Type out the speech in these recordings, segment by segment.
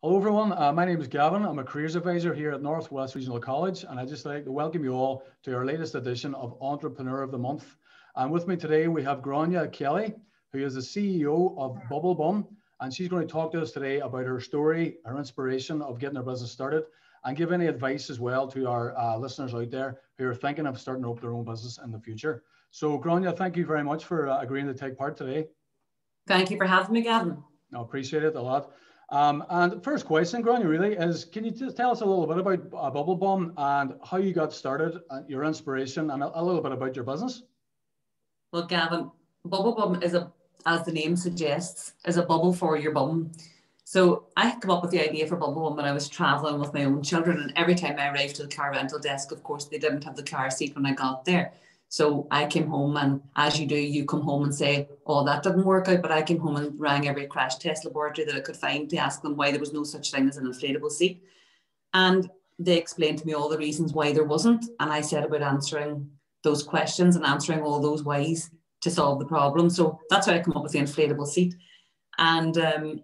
Hello everyone, uh, my name is Gavin. I'm a careers advisor here at North West Regional College and I'd just like to welcome you all to our latest edition of Entrepreneur of the Month. And with me today we have Grainne Kelly, who is the CEO of BubbleBum and she's going to talk to us today about her story, her inspiration of getting her business started and give any advice as well to our uh, listeners out there who are thinking of starting up their own business in the future. So Grainne, thank you very much for uh, agreeing to take part today. Thank you for having me, Gavin. I appreciate it a lot. Um, and first question, Grainne, really is, can you just tell us a little bit about uh, BubbleBum and how you got started, uh, your inspiration, and a, a, little bit about your business? Well, Gavin, BubbleBum is a, as the name suggests, is a bubble for your bum. So I come up with the idea for BubbleBum when I was traveling with my own children, and every time I arrived to the car rental desk, of course, they didn't have the car seat when I got there. So I came home and as you do, you come home and say, oh, that didn't work out. But I came home and rang every crash test laboratory that I could find to ask them why there was no such thing as an inflatable seat. And they explained to me all the reasons why there wasn't. And I said about answering those questions and answering all those whys to solve the problem. So that's how I come up with the inflatable seat. And um,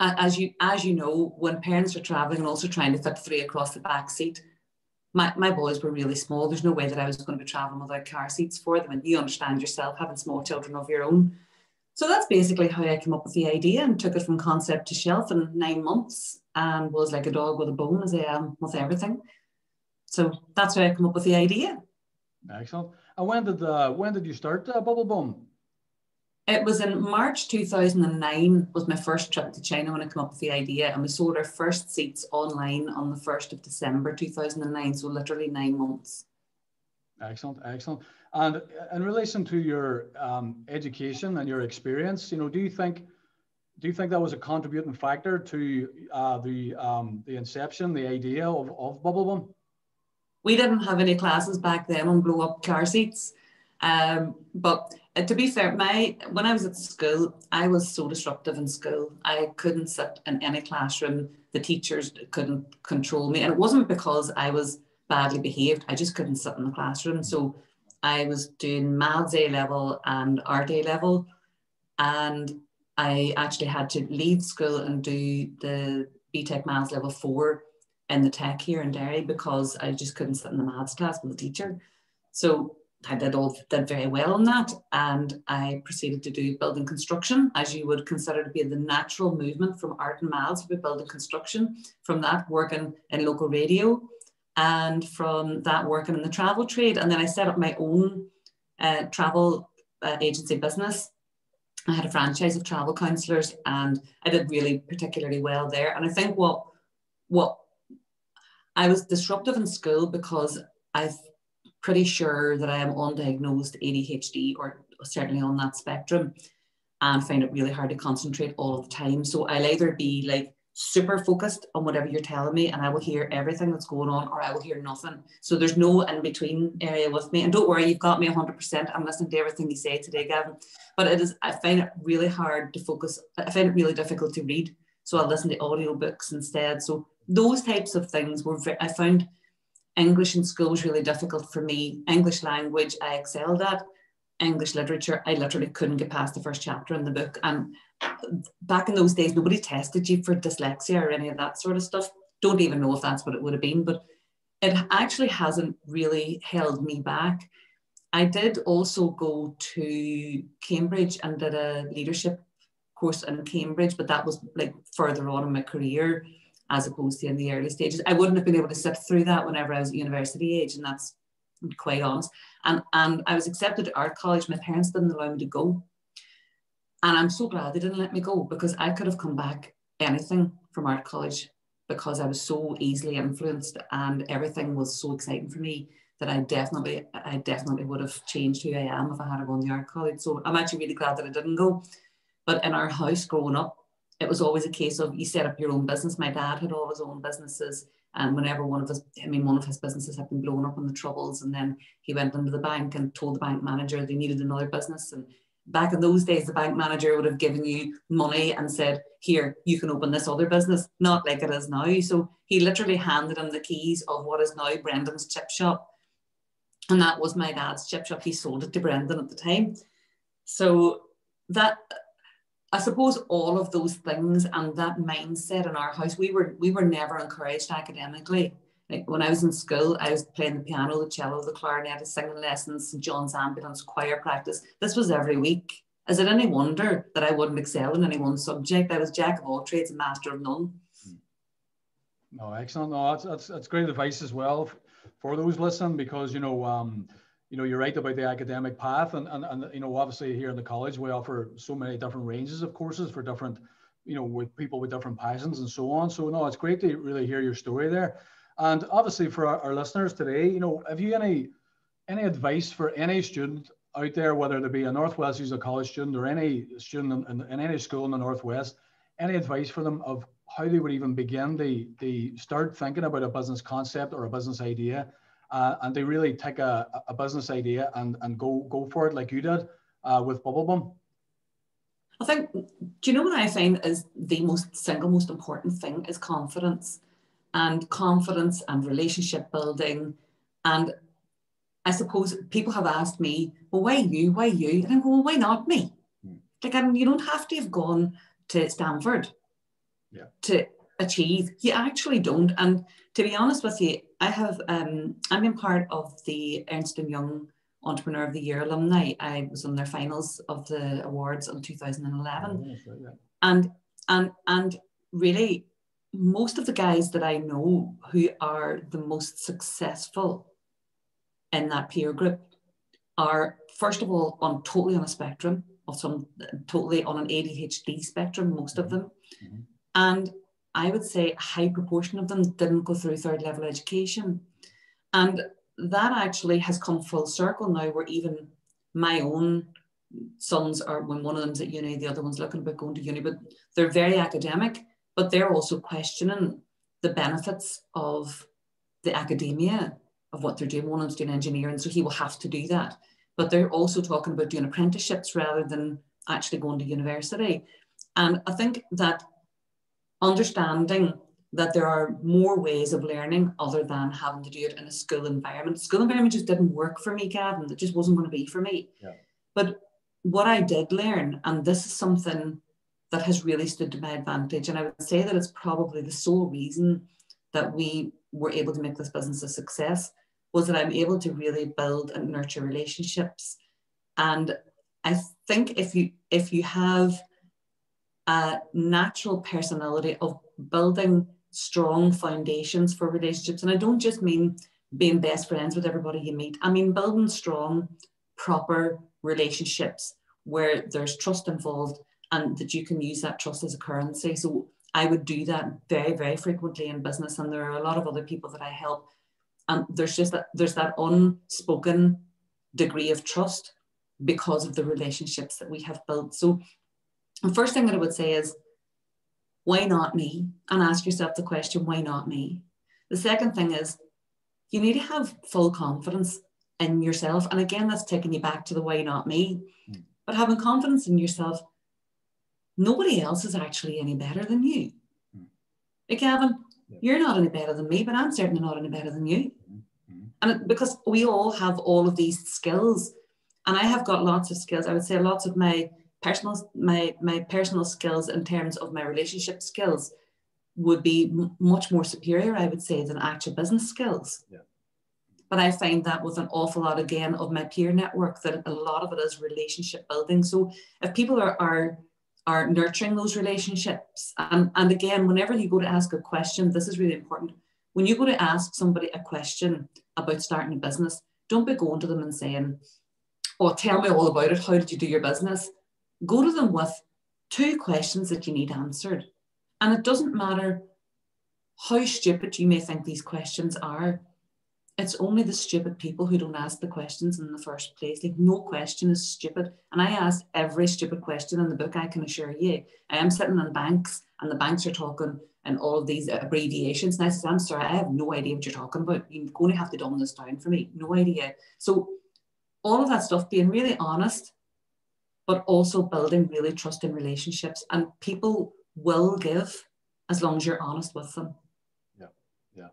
as you as you know, when parents are traveling and also trying to fit three across the back seat, my, my boys were really small. There's no way that I was going to be traveling without car seats for them. And you understand yourself having small children of your own. So that's basically how I came up with the idea and took it from concept to shelf in nine months and was like a dog with a bone as I am with everything. So that's how I came up with the idea. Excellent. And when did uh, when did you start uh, BubbleBum? It was in March 2009 was my first trip to China when I came up with the idea and we sold our first seats online on the 1st of December 2009. So literally nine months. Excellent, excellent. And in relation to your um, education and your experience, you know, do you think do you think that was a contributing factor to uh, the um, the inception, the idea of, of BubbleBum? We didn't have any classes back then on blow up car seats. Um, but uh, to be fair, my when I was at school, I was so disruptive in school. I couldn't sit in any classroom. The teachers couldn't control me, and it wasn't because I was badly behaved. I just couldn't sit in the classroom. So I was doing maths A level and art A level, and I actually had to leave school and do the BTEC maths level four in the tech here in Derry because I just couldn't sit in the maths class with the teacher. So I did all did very well on that, and I proceeded to do building construction, as you would consider to be the natural movement from art and maths with building construction. From that, working in local radio, and from that, working in the travel trade, and then I set up my own uh, travel uh, agency business. I had a franchise of travel counselors, and I did really particularly well there. And I think what what I was disruptive in school because I pretty sure that I am undiagnosed ADHD or certainly on that spectrum and find it really hard to concentrate all the time. So I'll either be like super focused on whatever you're telling me and I will hear everything that's going on or I will hear nothing. So there's no in between area with me. And don't worry, you've got me 100%. I'm listening to everything you say today, Gavin. But it is, I find it really hard to focus. I find it really difficult to read. So I listen to audiobooks instead. So those types of things were, I found English in school was really difficult for me. English language, I excelled at. English literature, I literally couldn't get past the first chapter in the book. And back in those days, nobody tested you for dyslexia or any of that sort of stuff. Don't even know if that's what it would have been, but it actually hasn't really held me back. I did also go to Cambridge and did a leadership course in Cambridge, but that was like further on in my career as opposed to in the early stages. I wouldn't have been able to sit through that whenever I was at university age, and that's quite honest. And and I was accepted to art college. My parents didn't allow me to go, and I'm so glad they didn't let me go because I could have come back anything from art college because I was so easily influenced and everything was so exciting for me that I definitely I definitely would have changed who I am if I had gone to art college. So I'm actually really glad that I didn't go. But in our house growing up, it was always a case of you set up your own business. My dad had all his own businesses. And whenever one of his, I mean, one of his businesses had been blown up in the troubles, and then he went into the bank and told the bank manager they needed another business. And back in those days, the bank manager would have given you money and said, Here, you can open this other business, not like it is now. So he literally handed him the keys of what is now Brendan's chip shop. And that was my dad's chip shop. He sold it to Brendan at the time. So that I suppose all of those things and that mindset in our house, we were we were never encouraged academically. Like when I was in school, I was playing the piano, the cello, the clarinet, singing lessons, St. John's ambulance, choir practice. This was every week. Is it any wonder that I wouldn't excel in any one subject? I was jack of all trades and master of none. No, excellent. No, that's, that's, that's great advice as well for those listening because, you know, um, you know, you're right about the academic path and, and, and, you know, obviously here in the college, we offer so many different ranges of courses for different, you know, with people with different passions and so on. So no, it's great to really hear your story there. And obviously for our, our listeners today, you know, have you any, any advice for any student out there, whether they be a Northwest a college student or any student in, in, in any school in the Northwest, any advice for them of how they would even begin to, to start thinking about a business concept or a business idea uh, and they really take a, a business idea and, and go go for it like you did uh, with BubbleBum? I think, do you know what I find is the most single most important thing is confidence and confidence and relationship building. And I suppose people have asked me, well, why you? Why you? And I go, well, why not me? Mm. Like, I mean, you don't have to have gone to Stanford yeah. to achieve. You actually don't. And to be honest with you, I have um, I'm in part of the Ernst and Young Entrepreneur of the Year alumni. I was on their finals of the awards in 2011, oh, yeah. and and and really, most of the guys that I know who are the most successful in that peer group are first of all on totally on a spectrum of some totally on an ADHD spectrum, most of mm-hmm. them, mm-hmm. and I would say a high proportion of them didn't go through third level education. And that actually has come full circle now, where even my own sons are, when one of them's at uni, the other one's looking about going to uni, but they're very academic, but they're also questioning the benefits of the academia of what they're doing. One of them's doing engineering, so he will have to do that. But they're also talking about doing apprenticeships rather than actually going to university. And I think that understanding that there are more ways of learning other than having to do it in a school environment. School environment just didn't work for me, Gavin. It just wasn't going to be for me. Yeah. But what I did learn, and this is something that has really stood to my advantage, and I would say that it's probably the sole reason that we were able to make this business a success, was that I'm able to really build and nurture relationships. And I think if you if you have a natural personality of building strong foundations for relationships. And I don't just mean being best friends with everybody you meet, I mean building strong, proper relationships where there's trust involved and that you can use that trust as a currency. So I would do that very, very frequently in business. And there are a lot of other people that I help. And there's just that there's that unspoken degree of trust because of the relationships that we have built. So the first thing that I would say is, why not me? And ask yourself the question, why not me? The second thing is, you need to have full confidence in yourself. And again, that's taking you back to the why not me. Mm. But having confidence in yourself, nobody else is actually any better than you. Mm. Like, Gavin, yeah. you're not any better than me, but I'm certainly not any better than you. Mm-hmm. And it, because we all have all of these skills, and I have got lots of skills. I would say lots of my personal my my personal skills in terms of my relationship skills would be m- much more superior i would say than actual business skills. Yeah. but i find that with an awful lot again of my peer network that a lot of it is relationship building. So if people are are are nurturing those relationships and, and again whenever you go to ask a question this is really important. When you go to ask somebody a question about starting a business don't be going to them and saying oh tell me all about it. How did you do your business go to them with two questions that you need answered. And it doesn't matter how stupid you may think these questions are. It's only the stupid people who don't ask the questions in the first place. Like, no question is stupid. And I ask every stupid question in the book, I can assure you. I am sitting in banks, and the banks are talking and all of these abbreviations. And I said, I'm sorry, I have no idea what you're talking about. You're going to have to dumb this down for me. No idea. So, all of that stuff, being really honest but also building really trusting relationships. And people will give as long as you're honest with them. Yeah, yeah.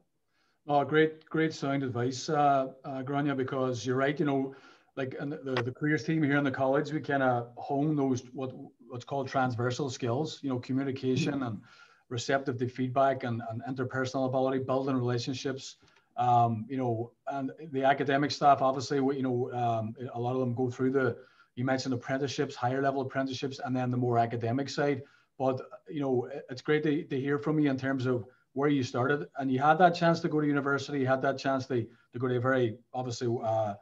Oh, great, great sound advice, uh, uh, Grainne, because you're right. You know, like the, the careers team here in the college, we kind of hone those what what's called transversal skills, you know, communication mm-hmm. and receptive to feedback and, and interpersonal ability, building relationships. Um, you know, and the academic staff, obviously, you know, um, a lot of them go through the, you mentioned apprenticeships, higher level apprenticeships, and then the more academic side. But, you know, it's great to, to hear from you in terms of where you started and you had that chance to go to university, you had that chance to, to go to a very, obviously, uh,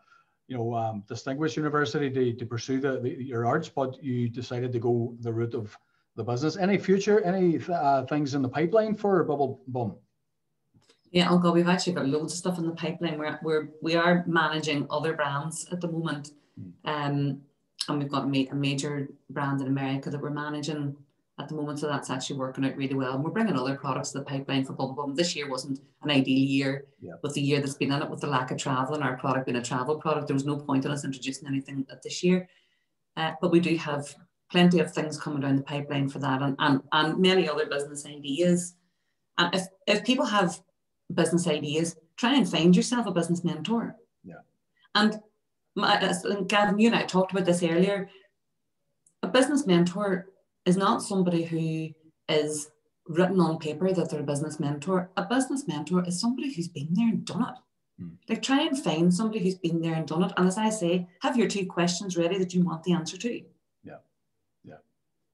you know, um, distinguished university to, to pursue the, the, your arts, but you decided to go the route of the business. Any future, any uh, things in the pipeline for BubbleBum? Yeah, Uncle, we've actually got loads of stuff in the pipeline. We're, we're we are managing other brands at the moment, mm. um, and we've got a, ma- a major brand in America that we're managing at the moment. So that's actually working out really well. And we're bringing other products to the pipeline for BubbleBum. This year wasn't an ideal year, yeah. but the year that's been in it with the lack of travel and our product being a travel product, there was no point in us introducing anything this year. Uh, but we do have plenty of things coming down the pipeline for that and, and, and many other business ideas. And if, if people have business ideas, try and find yourself a business mentor. Yeah. And my, Gavin, you and I talked about this earlier. A business mentor is not somebody who is written on paper that they're a business mentor. A business mentor is somebody who's been there and done it. Mm. Like try and find somebody who's been there and done it. And as I say, have your two questions ready that you want the answer to. Yeah. Yeah.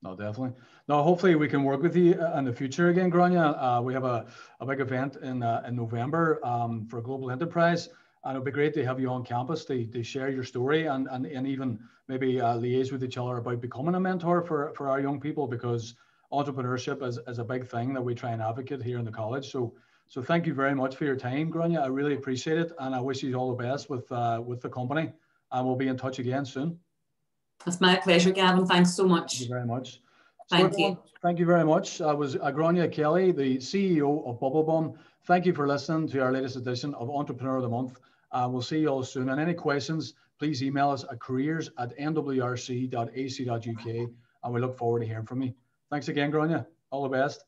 No, definitely. No, hopefully we can work with you uh, in the future again, Grainne. Uh, we have a, a big event in uh, in November um, for Global Enterprise, and it'd be great to have you on campus to, to share your story and, and, and even maybe uh, liaise with each other about becoming a mentor for, for our young people because entrepreneurship is, is a big thing that we try and advocate here in the college. So so thank you very much for your time, Grainne. I really appreciate it, and I wish you all the best with uh, with the company. And we'll be in touch again soon. It's my pleasure, Gavin. Thanks so much. Thank you very much. Thank you. Thank you very much. I was Agronia Kelly, the CEO of BubbleBum. Thank you for listening to our latest edition of Entrepreneur of the Month. Uh, we'll see you all soon. And any questions, please email us at careers at nwrc.ac.uk and we look forward to hearing from you. Thanks again, Grainne. All the best.